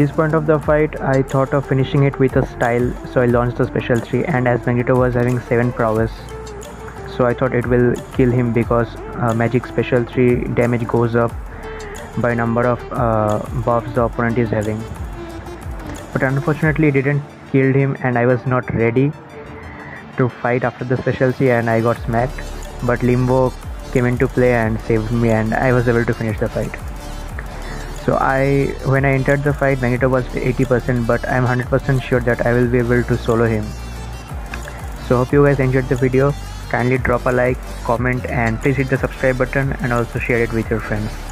this point of the fight, I thought of finishing it with a style, so I launched the special 3 and as Magneto was having 7 prowess, so I thought it will kill him because uh, Magik special 3 damage goes up by number of uh, buffs the opponent is having. But unfortunately it didn't kill him and I was not ready to fight after the special 3 and I got smacked. But Limbo came into play and saved me and I was able to finish the fight. So I, when I entered the fight, Magneto was 80%, but I'm 100% sure that I will be able to solo him. So hope you guys enjoyed the video. Kindly drop a like, comment, and please hit the subscribe button and also share it with your friends.